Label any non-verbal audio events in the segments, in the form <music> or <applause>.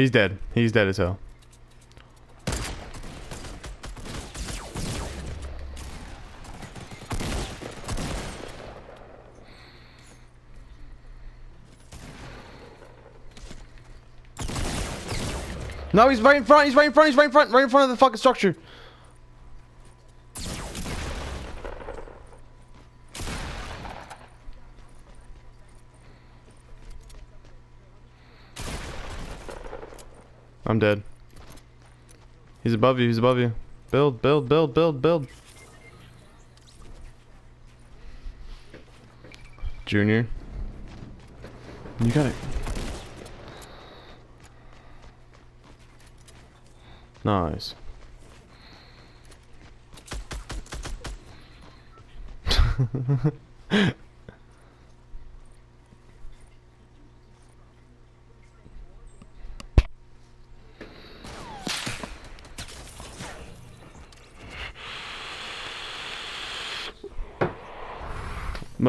He's dead. He's dead as hell. No, he's right in front. He's right in front. He's right in front. Right in front of the fucking structure. I'm dead. He's above you. He's above you. Build, build, build, build, build. Junior. You got it. Nice. <laughs>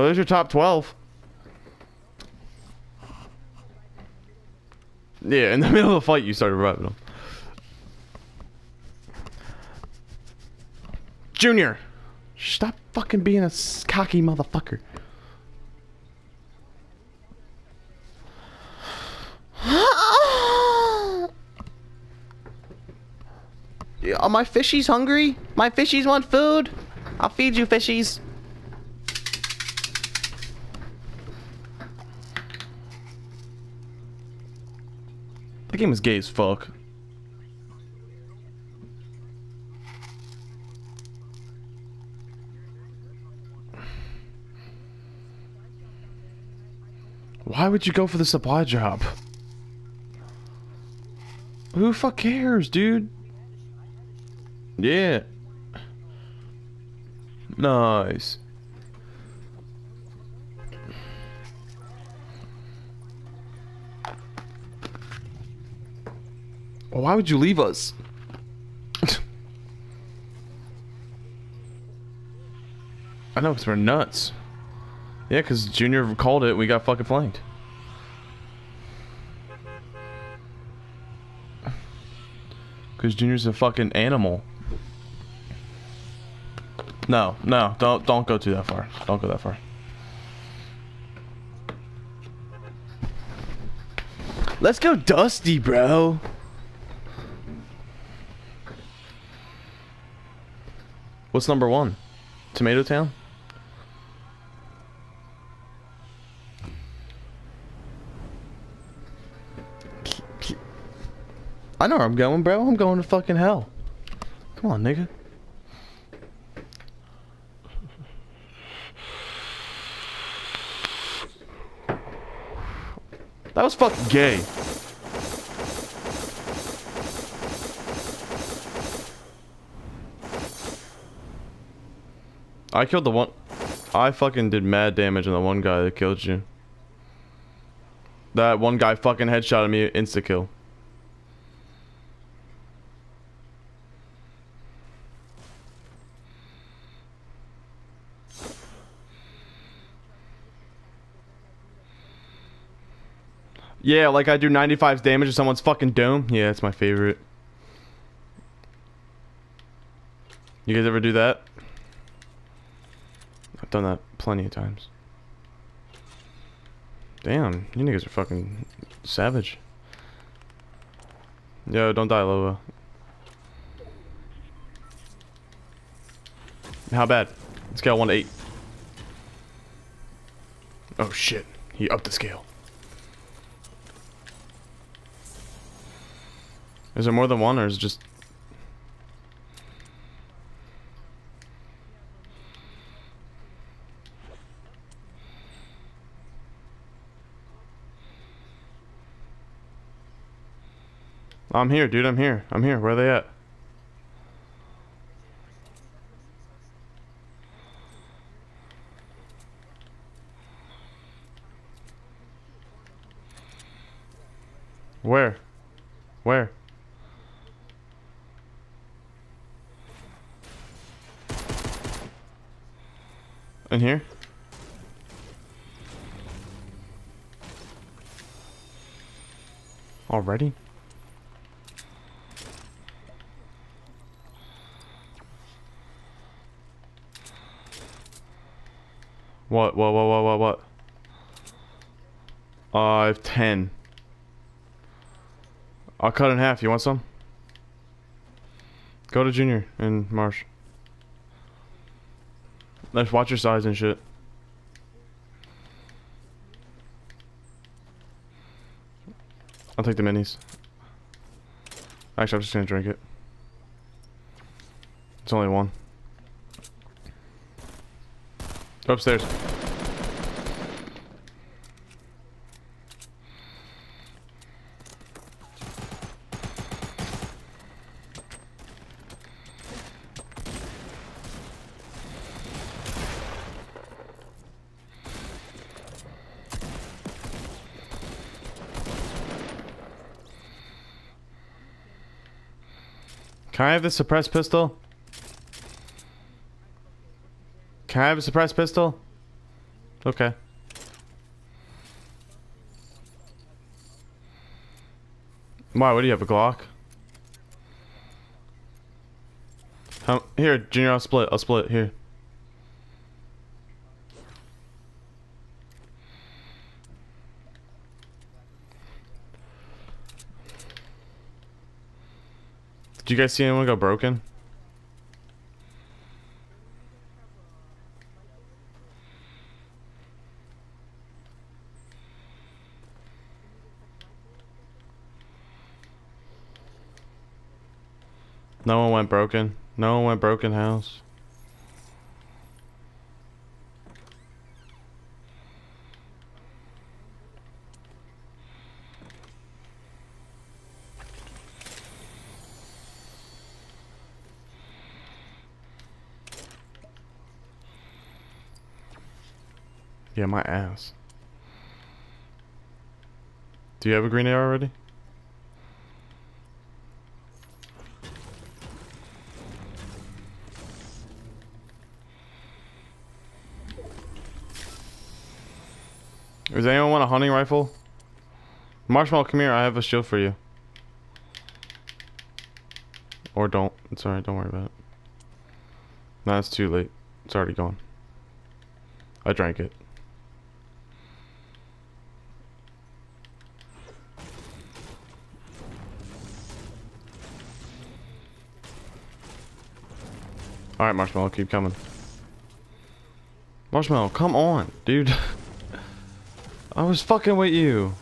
Well, there's your top 12. Yeah, in the <laughs> middle of the fight, you started reviving them. Junior! Stop fucking being a cocky motherfucker. <gasps> Are my fishies hungry? My fishies want food? I'll feed you, fishies. Game is gay as fuck. Why would you go for the supply drop? Who fuck cares, dude? Yeah. Nice. Well, why would you leave us? <laughs> I know, because we're nuts. Yeah, because Junior called it, we got fucking flanked. <sighs> Because Junior's a fucking animal. No, no, don't don't go too that far. Don't go that far. Let's go Dusty, bro. What's number one? Tomato Town? I know where I'm going, bro. I'm going to fucking hell. Come on, nigga. That was fucking gay. I killed the one. I fucking did mad damage on the one guy that killed you. That one guy fucking headshotted me insta kill. Yeah, like I do 95 damage to someone's fucking dome. Yeah, it's my favorite. You guys ever do that? I've done that plenty of times. Damn, you niggas are fucking savage. Yo, don't die, Lola. How bad? Scale 1 to 8. Oh shit, he upped the scale. Is there more than one, or is it just... I'm here, dude. I'm here. I'm here. Where are they at? Where? Where? In here? Already? What, what, what, what, what, what? Uh, I have 10. I'll cut in half. You want some? Go to Junior and Marsh. Let's watch your size and shit. I'll take the minis. Actually, I'm just gonna drink it. It's only one. Upstairs. Can I have the suppressed pistol? Can I have a suppressed pistol? Okay. Why, what do you have, a Glock? Here, Junior, I'll split, I'll split, here. Did you guys see anyone go broken? No one went broken. No one went broken house. Yeah, my ass. Do you have a green AR already? Anyone want a hunting rifle? Marshmallow, come here. I have a shield for you. Or don't. It's alright. Don't worry about it. No, it's too late. It's already gone. I drank it. Alright, Marshmallow, keep coming. Marshmallow, come on, dude. <laughs> I was fucking with you.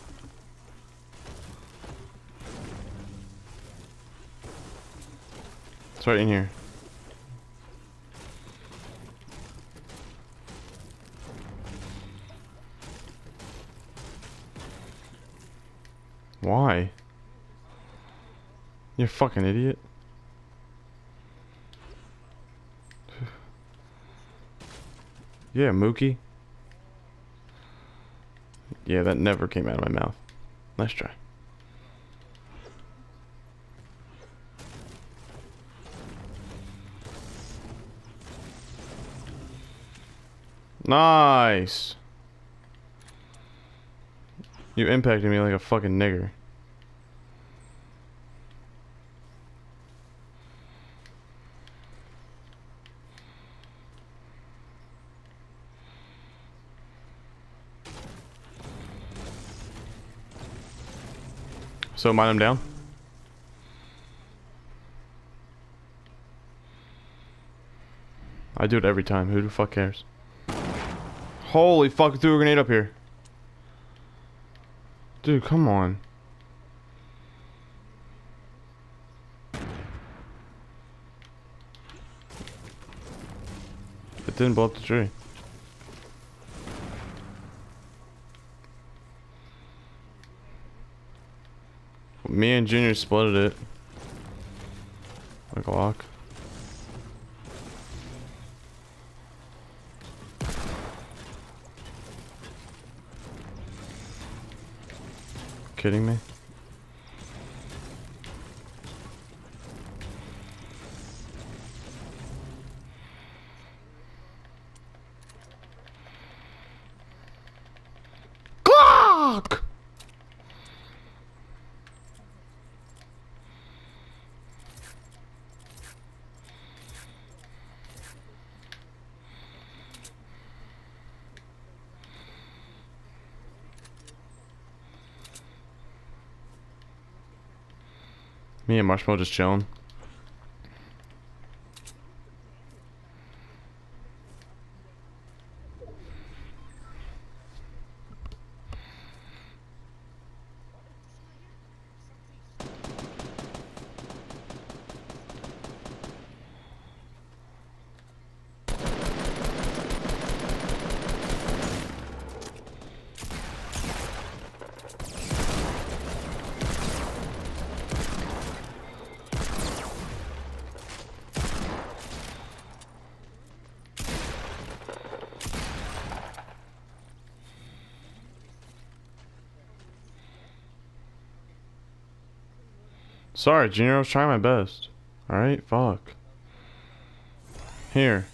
It's right in here. Why? You fucking idiot. <sighs> yeah, Mookie. Yeah, that never came out of my mouth. Let's try. Nice. You impacted me like a fucking nigger. So mine them down. I do it every time. Who the fuck cares? Holy fuck, threw a grenade up here. Dude, come on. It didn't blow up the tree. Me and Junior split it. Like a lock. Kidding me? Glock! Me and Marshmallow just chilling. Sorry, Junior, I was trying my best. Alright, fuck. Here.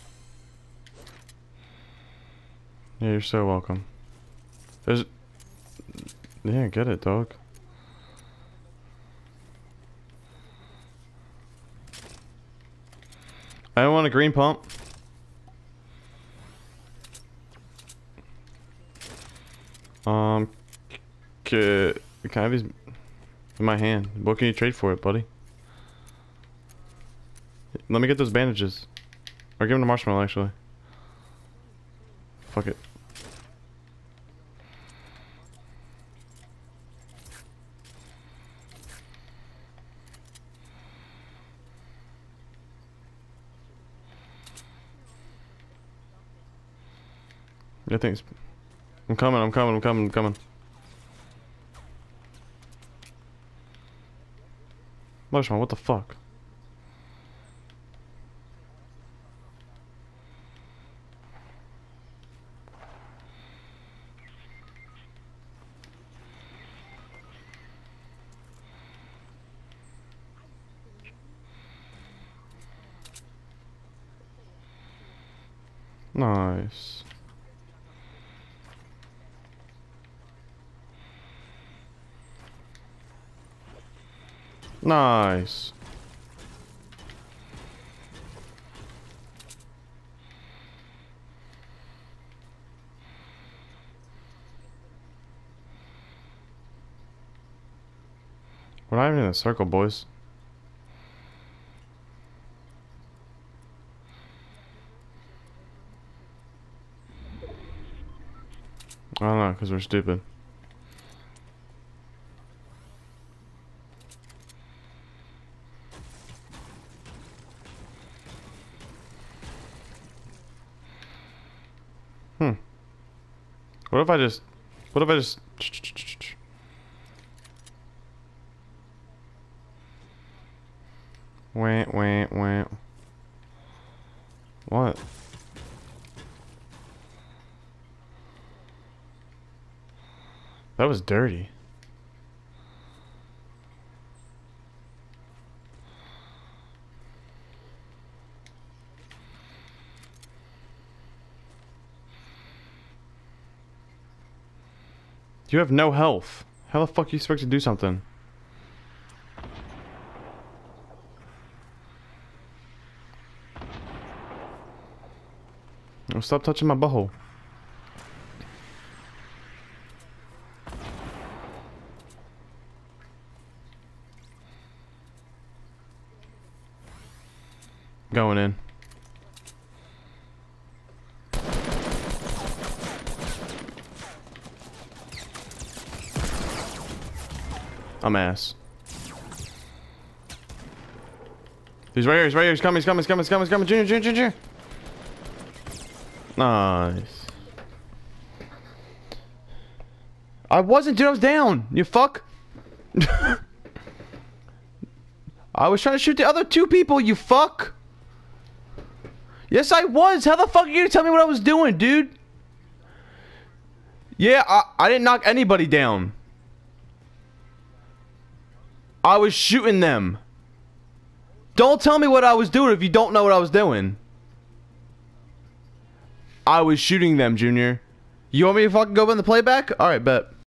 Yeah, you're so welcome. There's... Yeah, get it, dog. I want a green pump. Um, can, can I have these in my hand? What can you trade for it, buddy? Let me get those bandages. Or give them to Marshmallow, actually. Fuck it. Yeah, thanks. I'm coming, I'm coming, I'm coming, I'm coming. What the fuck? Nice. Nice. We're not even in a circle, boys. I don't know, because we're stupid. What if I just... What if I just... Wait, wait, wait. What? That was dirty. You have no health. How the fuck are you supposed to do something? Oh, stop touching my butthole. Going in. I'm ass. He's right here, he's right here, he's coming, he's coming, he's coming, he's coming, he's coming, Junior, Junior, Junior. Nice. I wasn't, dude, I was down, you fuck. <laughs> I was trying to shoot the other two people, you fuck. Yes, I was. How the fuck are you gonna tell me what I was doing, dude? Yeah, I, I didn't knock anybody down. I was shooting them. Don't tell me what I was doing if you don't know what I was doing. I was shooting them, Junior. You want me to fucking go in the playback? Alright, bet.